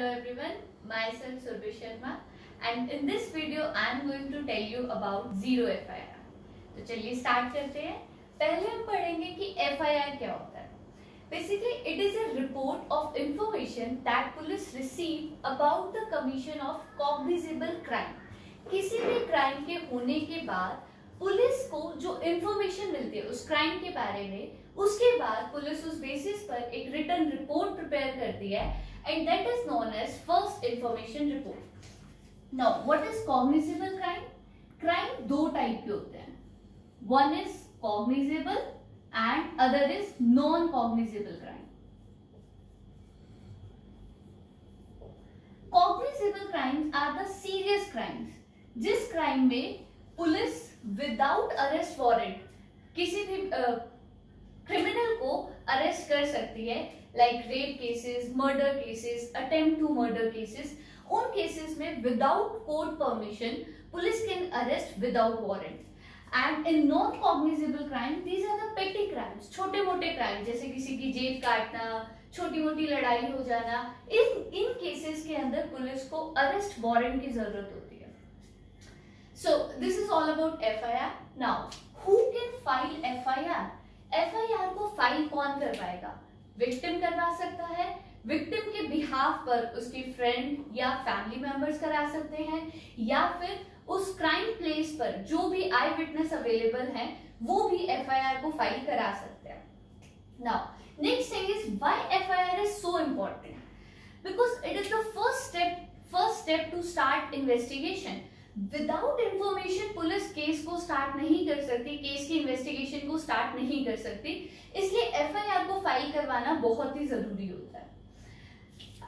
Hello everyone, myself Surbhi Sharma and in this video I am going to tell you about zero FIR. तो चलिए start करते हैं पहले हम पढ़ेंगे कि FIR क्या होता है Basically, it is a report of information that police receive about the commission of cognizable crime. किसी भी क्राइम के होने के बाद पुलिस को जो इंफॉर्मेशन मिलती है उस क्राइम के बारे में, उसके बाद पुलिस उस बेसिस पर एक रिटर्न रिपोर्ट प्रिपेयर करती है and that is known as first information report now what is cognizable crime crime दो टाइप के होते हैं. One is cognizable and other is non cognizable crime cognizable crime are the serious crimes जिस crime में police without arrest warrant किसी भी criminal को arrest कर सकती है like rape cases murder cases attempt to murder cases उन cases में without court permission police can arrest without warrant and in non cognizable crime these are petty crimes छोटे मोटे क्राइम जैसे किसी की जेब काटना छोटी मोटी लड़ाई हो जाना, इन इन केसेस के अंदर पुलिस को अरेस्ट वारंट की ज़रूरत होती है। I R now who can file F I R F I R को फ़ाइल कौन कर विक्टिम करवा सकता है। विक्टिम के बिहाफ पर उसकी फ्रेंड या फैमिली मेंबर्स करा सकते हैं। या फिर उस क्राइम प्लेस पर जो भी आई विटनेस अवेलेबल है, वो भी एफआईआर को फ़ाइल करा सकते हैं। Now next thing is why FIR is so important because it is the first step first step to start investigation without information police case को स्टार्ट नहीं कर सकती केस की इन्वेस्टिगेशन को स्टार्ट नहीं कर सकती। इसलिए एफआईआर को फ़ाइल करवाना बहुत ही ज़रूरी होता है।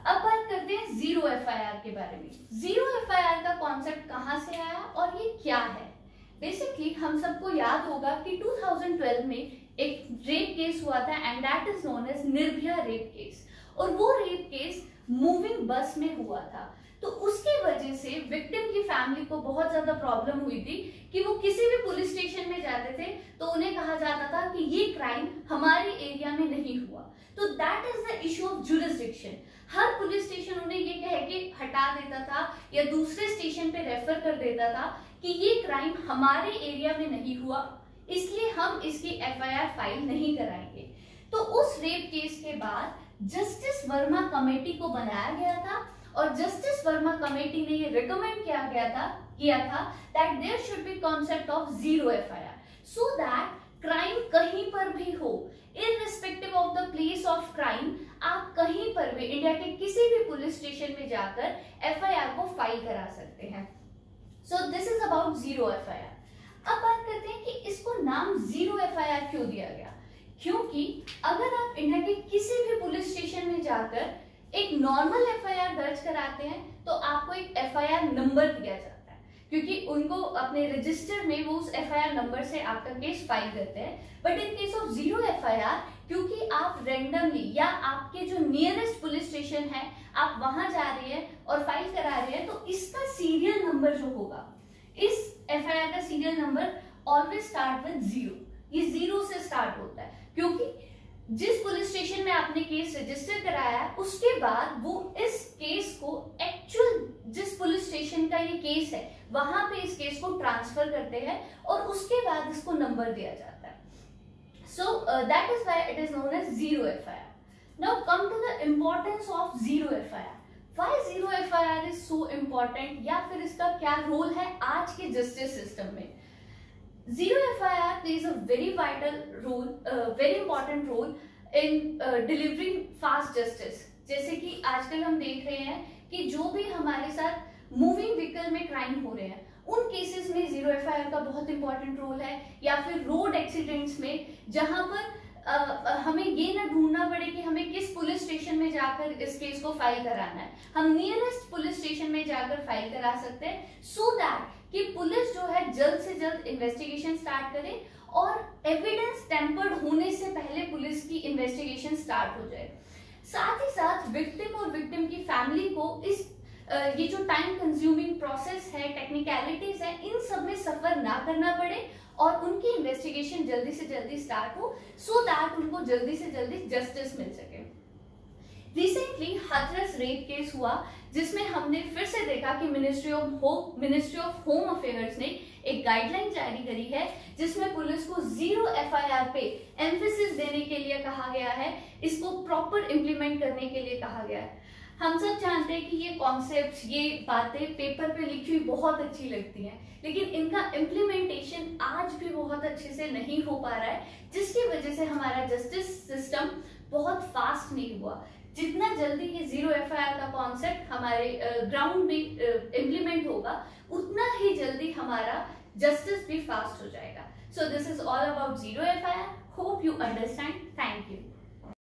अब बात करते हैं ज़ीरो एफआईआर के बारे में। ज़ीरो एफआईआर का कॉन्सेप्ट कहाँ से आया और ये क्या है? बेसिकली हम सबको याद होगा कि 2012 में एक रेप केस हुआ था and that is known as Nirbhaya rape case और वो रेप केस मूविंग बस में हुआ था। तो उसकी वजह से विक्टिम की फैमिली को बहुत ज़्यादा प्रॉब्लम हुई थी कि वो किसी भी पुलिस स्टेशन में जाते थे तो उन्हें कहा जाता था कि ये क्राइम हमारे एरिया में नहीं हुआ। तो that is the issue of jurisdiction her police station उन्हें ये कह के हटा देता था या दूसरे स्टेशन पे रेफर कर देता था कि ये क्राइम हमारे एरिया में नहीं हुआ, इसलिए हम इसकी एफआईआर फ़ाइल नहीं कराएँगे। तो उस रेप केस के बाद जस्टिस वर्मा कमेटी को बनाया गया था और जस्टिस वर्मा कमेटी ने ये रिकमेंड किया गया था, किया था that there should be concept of zero FIR so that crime कहीं पर भी हो irrespective of the place of crime आप कहीं पर भी इंडिया के किसी भी पुलिस स्टेशन में जाकर एफआईआर को फ़ाइल करा सकते हैं। So this is about zero FIR अब बात करते हैं कि इसको नाम ज़ीरो एफआईआर क्यों दिया गया? क्योंकि अगर आप इंडिया के किसी भी पुलिस स्टेशन में जाकर एक नॉर्मल एफआईआर दर्ज कराते हैं तो आपको एक एफआईआर नंबर दिया जाता है। क्योंकि उनको अपने रजिस्टर में वो उस एफआईआर नंबर से आपका केस फ़ाइल करते हैं। But in case of zero FIR क्योंकि आप रेंडमली या आपके जो नियरेस्ट पुलिस स्टेशन है, आप वहाँ जा रहे हैं और फ़ाइल करा रहे हैं तो इसका सीरियल नंबर जो होगा, इस एफआईआर का serial number always start with zero ये ज़ीरो से स्टार्ट होता है। क्योंकि जिस पुलिस स्टेशन में आपने केस रजिस्टर कराया, उसके बाद वो इस केस को एक्चुअल जिस पुलिस स्टेशन का ये केस है, वहाँ पे इस केस को ट्रांसफ़र करते हैं और उसके बाद इसको नंबर दिया जाता है। So that is why it is known as zero F I R now come to the importance of zero F I R why zero F I R is so important या फिर इसका क्या role है आज के justice system में? Zero FIR plays a very vital role, uh, very important role in uh, delivering fast justice. जैसे कि आजकल हम देख रहे हैं कि जो भी हमारे साथ मूविंग व्हीकल में क्राइम हो रहे हैं उन केसेस में ज़ीरो एफ़ का बहुत इंपॉर्टेंट रोल है या फिर रोड एक्सीडेंट्स में जहाँ पर आ, हमें ये ना ढूंढना पड़े कि हमें किस पुलिस स्टेशन में जाकर इस केस को फ़ाइल कराना है हम नियरेस्ट पुलिस स्टेशन में जाकर फ़ाइल करा सकते हैं सो दैट कि पुलिस जो है जल्द से जल्द इन्वेस्टिगेशन स्टार्ट करे और एविडेंस टेम्पर्ड होने से पहले पुलिस की इन्वेस्टिगेशन स्टार्ट हो जाए। साथ ही साथ विक्टिम और विक्टिम की फैमिली को इस ये जो टाइम कंज्यूमिंग प्रोसेस है टेक्निकलिटीज है, इन सब में सफ़र ना करना पड़े और उनकी इन्वेस्टिगेशन जल्दी से जल्दी स्टार्ट हो सो दैट उनको जल्दी से जल्दी जस्टिस मिल सके। रिसेंटली हाथरस रेप केस हुआ, जिसमें हमने फिर से देखा कि ministry of home ministry of home affairs ने एक गाइडलाइन जारी करी है, जिसमें पुलिस को ज़ीरो एफआईआर पे एम्फेसिस देने के लिए कहा गया है, इसको प्रॉपर इम्प्लीमेंट करने के लिए कहा गया है। हम सब जानते हैं कि ये कॉन्सेप्ट ये बातें पेपर पे लिखी हुई बहुत अच्छी लगती हैं, लेकिन इनका इम्प्लीमेंटेशन आज भी बहुत अच्छे से नहीं हो पा रहा है, जिसकी वजह से हमारा जस्टिस सिस्टम बहुत फास्ट नहीं हुआ। जितना जल्दी ये ज़ीरो एफआईआर का कॉन्सेप्ट हमारे ग्राउंड में इम्प्लीमेंट होगा, उतना ही जल्दी हमारा जस्टिस भी फास्ट हो जाएगा। So this is all about zero F I R hope you understand thank you